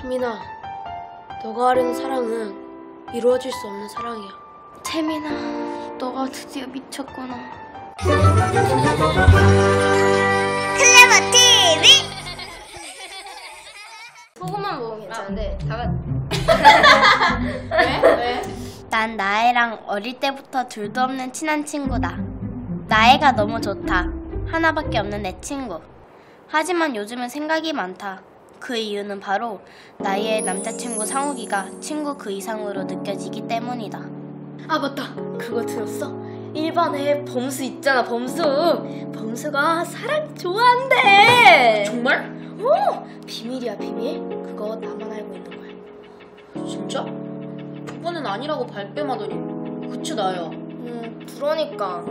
채민아, 너가 하려는 사랑은 이루어질 수 없는 사랑이야. 채민아, 너가 드디어 미쳤구나. 클레버 TV 소금만 먹으면 괜찮은데 다 난 나애랑 어릴 때부터 둘도 없는 친한 친구다. 나애가 너무 좋다. 하나밖에 없는 내 친구. 하지만 요즘은 생각이 많다. 그 이유는 바로 나의 남자친구 상욱이가 친구 그 이상으로 느껴지기 때문이다. 아, 맞다. 그거 들었어? 일반에 범수 있잖아, 범수. 범수가 사랑 좋아한대. 정말? 어, 비밀이야, 비밀. 그거 나만 알고 있는 거야. 진짜? 오빠는 아니라고 발뺌하더니 그치 나야 음, 그러니까.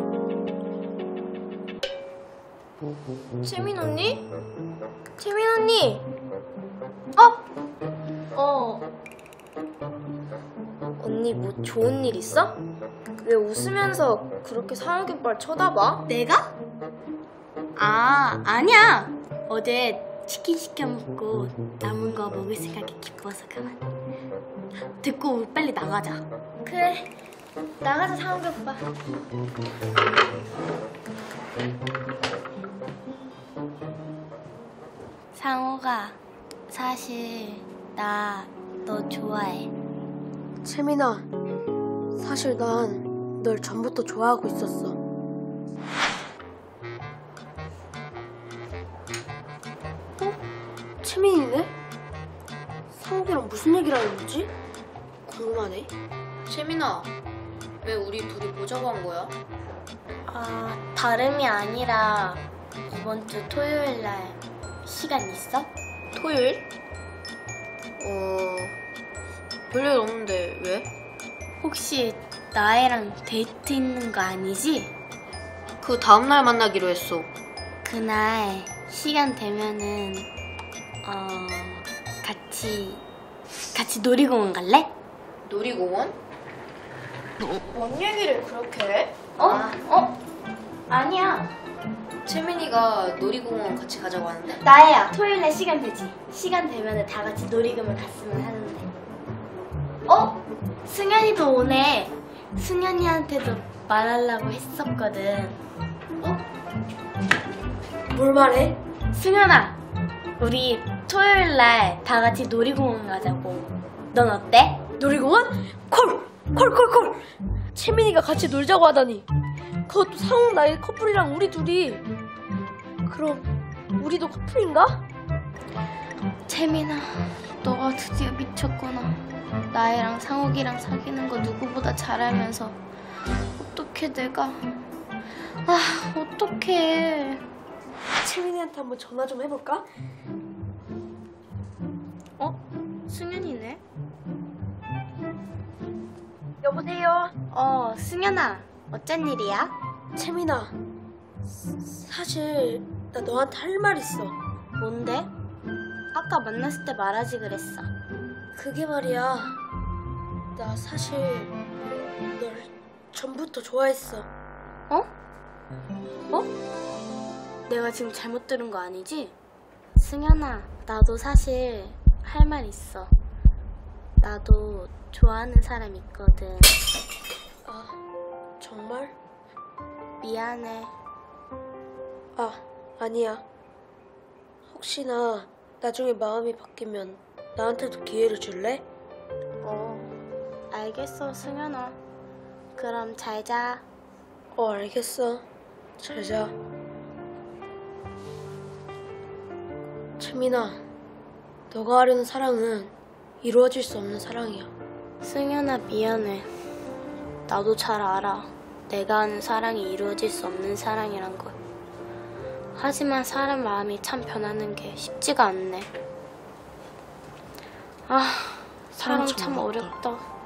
채민 언니? 채민 언니? 어? 어. 언니 뭐 좋은 일 있어? 왜 웃으면서 그렇게 오빠를 쳐다봐? 내가? 아, 아니야. 어제 치킨 시켜 먹고 남은 거 먹을 생각이 기뻐서 그만. 듣고 우리 빨리 나가자. 그래. 나가자 상욱이 오빠. 상호가 사실 나 너 좋아해. 채민아, 사실 난 널 전부터 좋아하고 있었어. 어? 채민이네? 상욱이랑 무슨 얘기를 하는 거지? 궁금하네. 채민아 왜 우리 둘이 보자고 한 거야? 아, 다름이 아니라 이번 주 토요일 날 시간 있어? 토요일? 어... 별일 없는데 왜? 혹시 나애랑 데이트 있는 거 아니지? 그 다음날 만나기로 했어 그날 시간 되면은 어 같이 같이 놀이공원 갈래? 놀이공원? 뭔 얘기를 그렇게 해? 어? 어? 아니야. 채민이가 놀이공원 같이 가자고 하는데 나야 토요일에 시간 되지. 시간 되면은 다 같이 놀이공원 갔으면 하는데. 어? 승현이도 오네. 승현이한테도 말하려고 했었거든. 뭘 말해? 승현아, 우리 토요일 날 다 같이 놀이공원 가자고. 넌 어때? 놀이공원? 콜! 콜, 콜, 콜! 채민이가 같이 놀자고 하다니. 그것도 상욱 나이 커플이랑 우리 둘이. 그럼, 우리도 커플인가? 채민아, 너가 드디어 미쳤구나. 나애랑 상욱이랑 사귀는 거 누구보다 잘 알면서 어떻게 내가 아 어떡해 채민이한테 한번 전화 좀 해볼까? 어? 승현이네? 여보세요? 어, 승현아, 어쩐 일이야? 채민아. 사실, 나 너한테 할 말 있어. 뭔데? 아까 만났을 때 말하지 그랬어. 그게 말이야. 나 사실, 널 전부터 좋아했어. 어? 어? 내가 지금 잘못 들은 거 아니지? 승현아, 나도 사실 할 말 있어. 나도 좋아하는 사람 있거든. 아, 정말? 미안해. 아, 아니야. 혹시나 나중에 마음이 바뀌면 나한테도 기회를 줄래? 어, 알겠어, 승현아. 그럼 잘 자. 어, 알겠어. 잘 자. 채민아, 너가 하려는 사랑은 이루어질 수 없는 사랑이야. 승현아, 미안해. 나도 잘 알아. 내가 하는 사랑이 이루어질 수 없는 사랑이란 걸. 하지만 사람 마음이 참 변하는 게 쉽지가 않네. 아, 사랑 참. 어렵다.